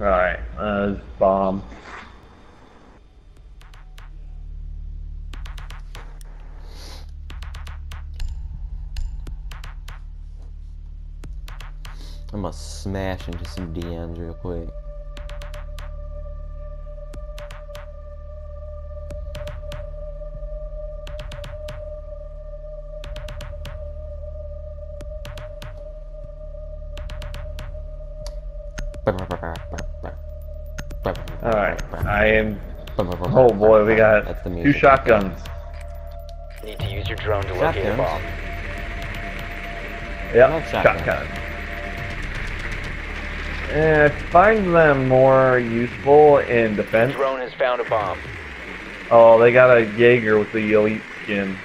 Alright, uh, bomb. I'm gonna smash into some DMs real quick. Alright, I am. Oh boy, we got That's the two music. shotguns. Need to use your drone to locate a bomb. Yep, shotgun. shotgun. And I find them more useful in defense. Drone has found a bomb. Oh, they got a Jaeger with the elite skin.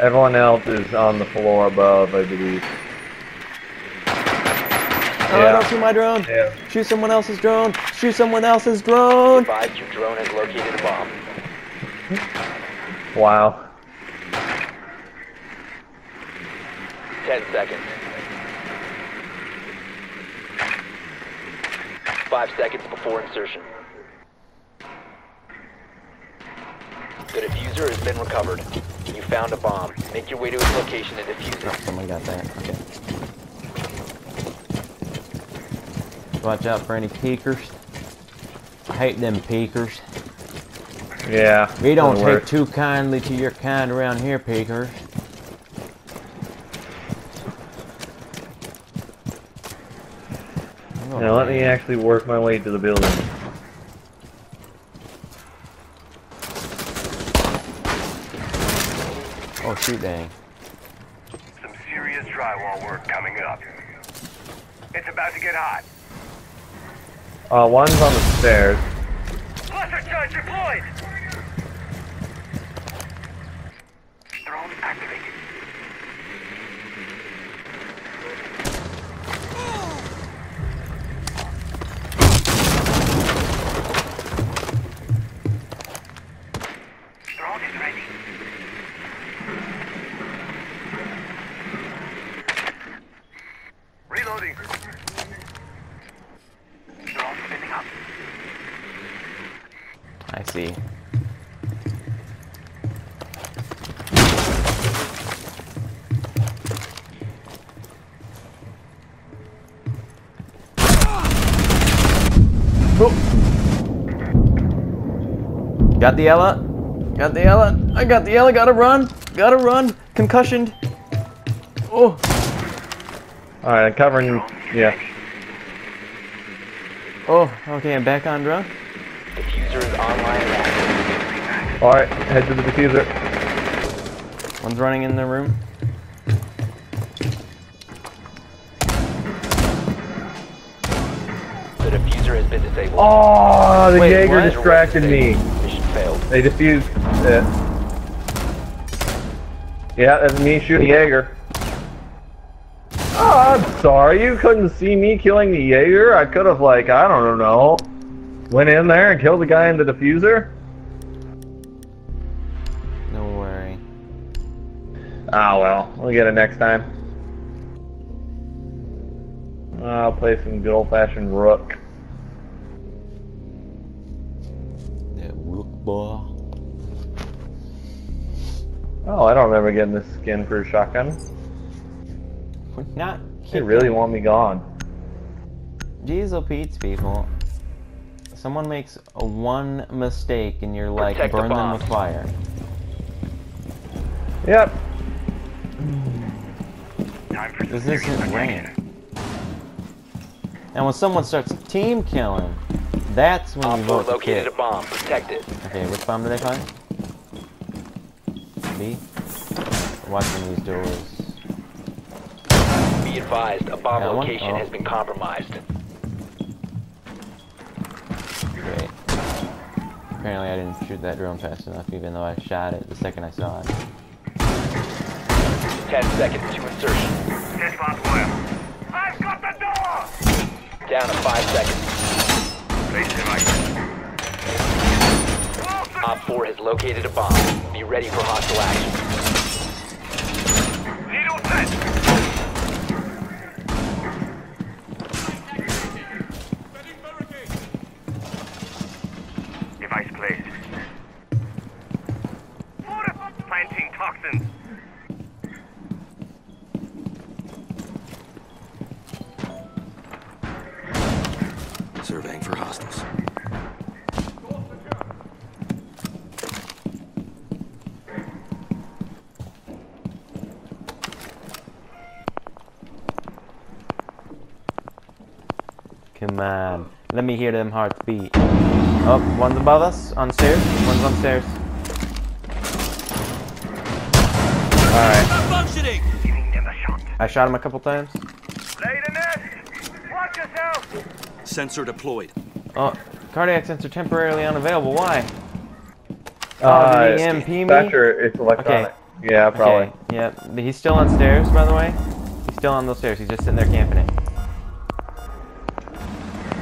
Everyone else is on the floor above, I believe. Oh, Yeah. don't shoot my drone! Yeah. Shoot someone else's drone! Shoot someone else's drone! Advise your drone has located a bomb. Wow. 10 seconds. 5 seconds before insertion. The defuser has been recovered. You found a bomb. Make your way to its location and defuse Oh, it. someone got that. Okay. Watch out for any peekers. I hate them peekers. Yeah. We don't take work. too kindly to your kind around here, peekers. Oh, Now let me actually work my way to the building. Oh shoot, dang. Some serious drywall work coming up. It's about to get hot. Uh, one's on the stairs. Cluster charge deployed! Drone activated. Drone is ready. Reloading. Drone spinning up. See. Got the Ela. Got the Ela. I got the Ela. Gotta run. Gotta run. Concussioned. Oh. Alright, I'm covering. Yeah. Oh. Okay, I'm back on drone. Defuser is online and active. Alright, head to the defuser. One's running in the room. The defuser has been disabled. Oh, the Wait, Jaeger what? distracted me. Mission failed. They defused it. Yeah, that's me shooting Jaeger. Oh, I'm sorry. You couldn't see me killing the Jaeger. I could have, like, I don't know, went in there and killed the guy in the defuser. No worry. Ah, well, we'll get it next time. I'll play some good old-fashioned Rook. That rook ball. Oh, I don't remember getting this skin for a shotgun. We're not. They really want me gone. Diesel Pete's people. Someone makes a one mistake and you're like Protect the burn them with fire. Yep. This isn't rain. And when someone starts team killing, that's when Op you vote to located kill. a bomb. Protect it. Okay, which bomb did they find? B. Watching these doors. Be advised, a bomb That one? location Oh. has been compromised. Apparently I didn't shoot that drone fast enough, even though I shot it the second I saw it. 10 seconds to insertion. Dead bomb oil. I've got the door! Down to 5 seconds. Place him, I Op 4 has located a bomb. Be ready for hostile action. Needle set! flashbang for hostiles. Come on. Let me hear them hearts beat. Oh, one's above us on stairs. One's on stairs. Alright. Giving them a shot. I shot him a couple times. Lay the nest. Watch yourself. Sensor deployed. Oh, cardiac sensor temporarily unavailable. Why? Uh, did he EMP me? Thatcher, it's electronic. Okay. Yeah, probably. Okay, yeah. He's still on stairs, by the way. He's still on those stairs. He's just sitting there camping it.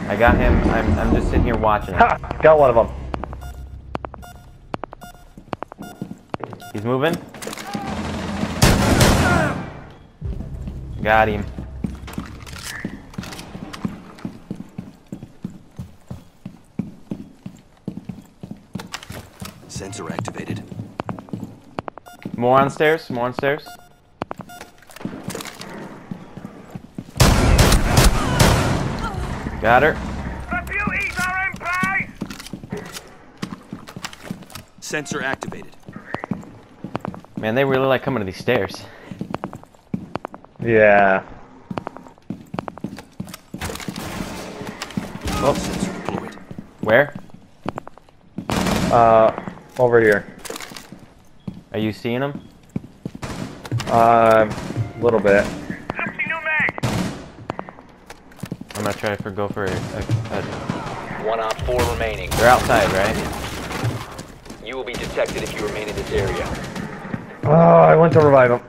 I got him. I'm, I'm just sitting here watching him. Ha! Got one of them. He's moving. Got him. Sensor activated. More on stairs. More on stairs. Got her. Refugees are in place. Sensor activated. Man, they really like coming to these stairs. Yeah. Oh. Sensor deployed. Where? Uh, over here. Are you seeing them? Uh, a little bit. I'm gonna try to go for a, a, a. One op four remaining. They're outside, right? You will be detected if you remain in this area. Oh, I went to revive him.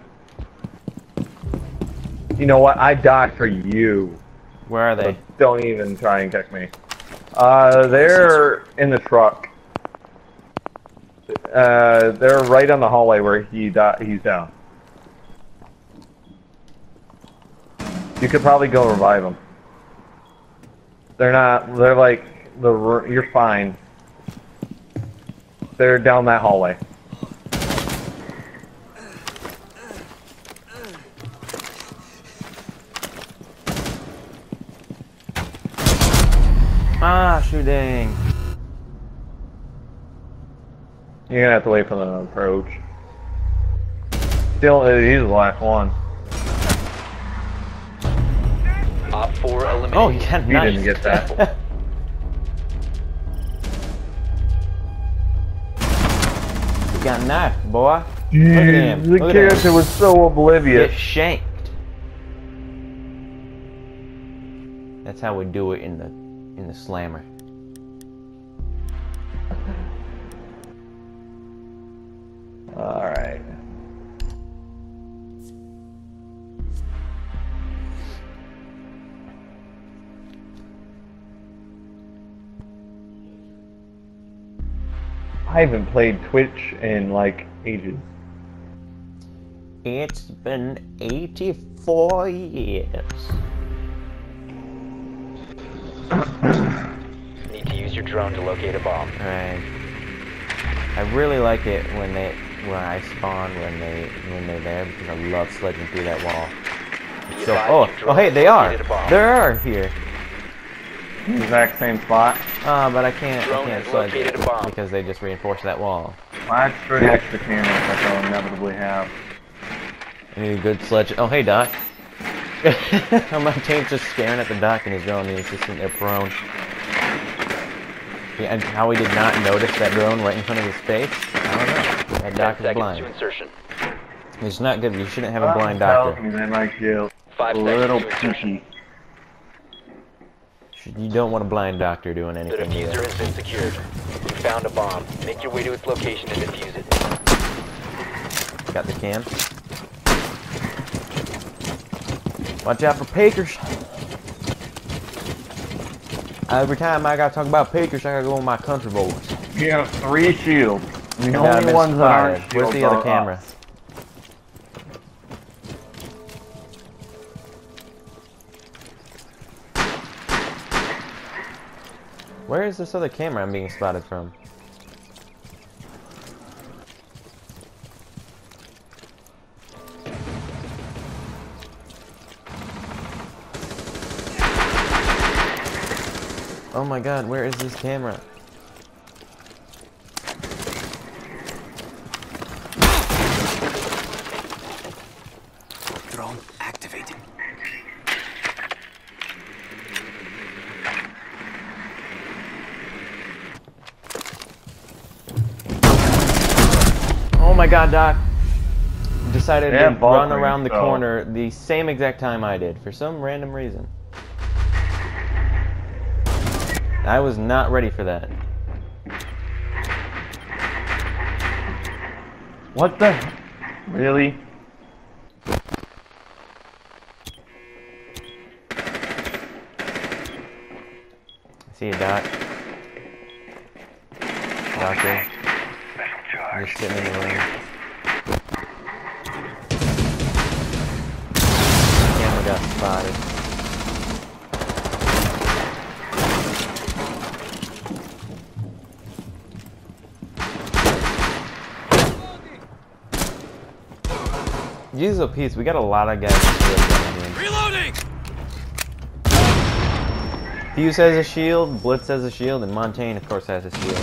You know what? I died for you. Where are they? Don't even try and catch me. Uh, they're in the truck. Uh, they're right on the hallway where he di- he's down. You could probably go revive them. They're not. They're like the. You're fine. They're down that hallway. Ah, shooting. You're gonna have to wait for them to approach. Still, he's the last one. Op four eliminated. Oh, yeah, You didn't get that. You got a knife, boy. Look at him. The Look character was so oblivious. Get shanked. That's how we do it in the in the slammer. All right. I haven't played Twitch in like ages. It's been 84 years. Need to use your drone to locate a bomb. Alright. I really like it when they when I spawn when they when they're there because I love sledging through that wall. So oh oh hey they are located a bomb. they are here. Exact same spot. Ah, but I can't I can't has sledge it because they just reinforced that wall. Well, that's three extra cameras that they'll inevitably have. I need a good sledge. Oh hey Doc. My team's just staring at the Doc and his drone and he's just sitting there prone. Yeah, and how he did not notice that drone right in front of his face, I don't know. That doc is blind. to insertion. It's not good. You shouldn't have a blind Tells doctor. me They like you. Five A seconds little to insertion. peaky. You don't want a blind doctor doing anything. The anything defuser either. has been secured. You found a bomb. Make your way to its location and defuse it. Got the cam. Watch out for Pakers. Every time I gotta talk about Pakers, I gotta go on my country voice. You have three shields. The Yeah, only ones that aren't spotted. Where's the other are camera? us. Where is this other camera I'm being spotted from? Oh my god, where is this camera? Drone activated. Oh my god, Doc. Decided Yeah, to run around the so- corner the same exact time I did, for some random reason. I was not ready for that. What the? Really? See you, Doc. Doctor, just sitting in the room. Got spotted. Jesus oh peace, we got a lot of guys with shields down here. Reloading! Fuze has a shield, Blitz has a shield, and Montagne, of course, has a shield.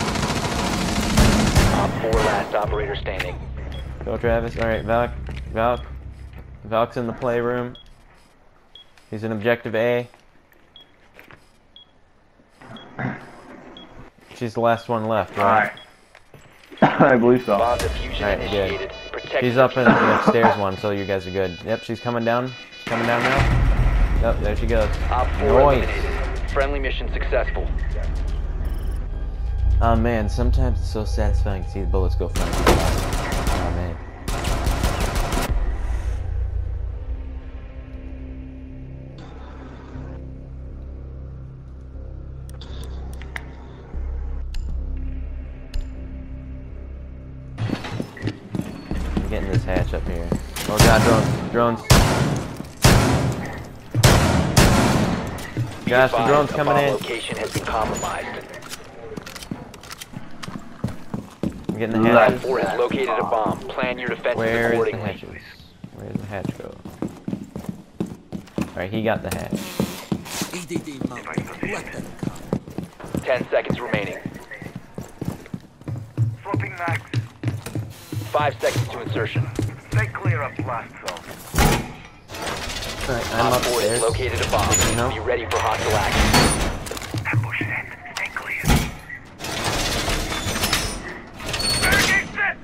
Op 4 last operator standing. Go, Travis. Alright, Valk. Valk. Valk's in the playroom. He's in objective A. She's the last one left, right? Alright. I believe so. Bomb diffusion Alright, good. Protect She's up in the upstairs one, so you guys are good. Yep, she's coming down. She's coming down now. Yep, there she goes. Op Noise. eliminated. Friendly mission successful. Oh man, sometimes it's so satisfying to see the bullets go flying. Oh man. This hatch up here. Oh god, drones, drones. Be Gosh, the drone's a coming bomb in. location has been compromised. I'm getting the Left. hatches. 4 has located a bomb. Plan your defenses Where is the accordingly. hatches? Where's the hatch go? Alright, he got the hatch. EDD. Let them come. 10 seconds remaining. Swapping mags. 5 seconds to insertion. Stay clear of blast zone. Alright, I'm Op 4 upstairs. has located a bomb. You know? Be ready for hostile action. Ambush set. Stay clear. Barricade set.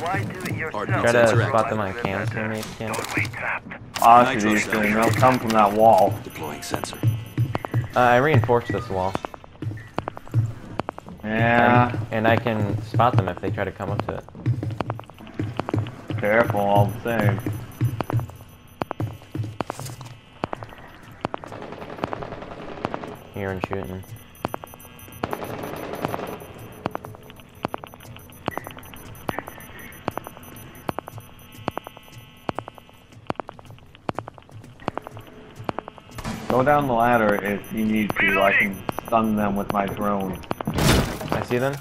Why do it yourself? Hard knocks Try to Sensor spot them on active. cams for me if you can. Don't wait trapped. Honestly, Nitro these cell. things, they'll come from that wall. Deploying sensor. Uh, I reinforced this wall. Yeah, And I can spot them if they try to come up to it. careful all the same. Hearing shooting. Go down the ladder if you need to. I can stun them with my drone. I see them.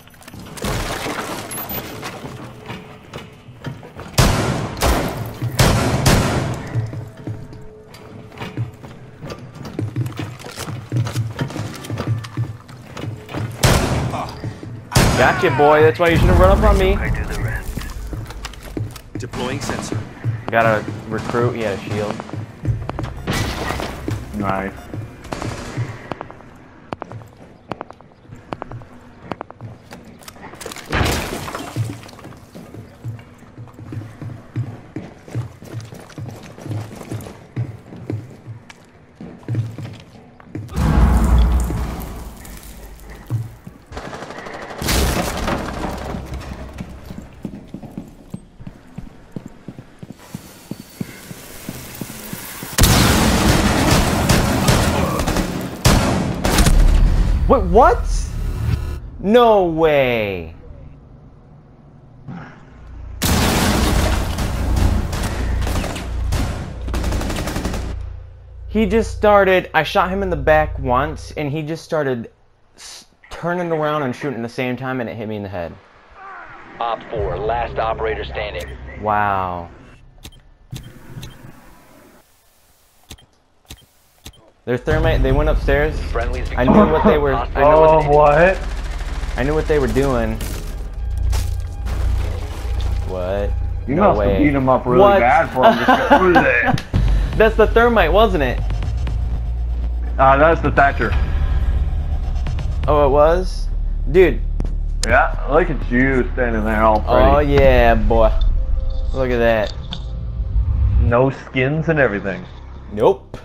Gotcha, boy. That's why you shouldn't run up on me. I do the rest. Deploying sensor. Got a recruit. He had a shield. Nice. What? No way. He just started. I shot him in the back once, and he just started s- turning around and shooting at the same time, and it hit me in the head. Op 4, last operator standing. Wow. Their thermite. They went upstairs. I knew what they were. I know Oh, what. what? I knew what they were doing. What? You No must way. have beat them up really What? bad for him to go there. That's the thermite, wasn't it? Uh, that's the Thatcher. Oh, it was. Dude. Yeah, look at you standing there all pretty. Oh yeah, boy. Look at that. No skins and everything. Nope.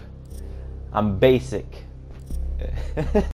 I'm basic.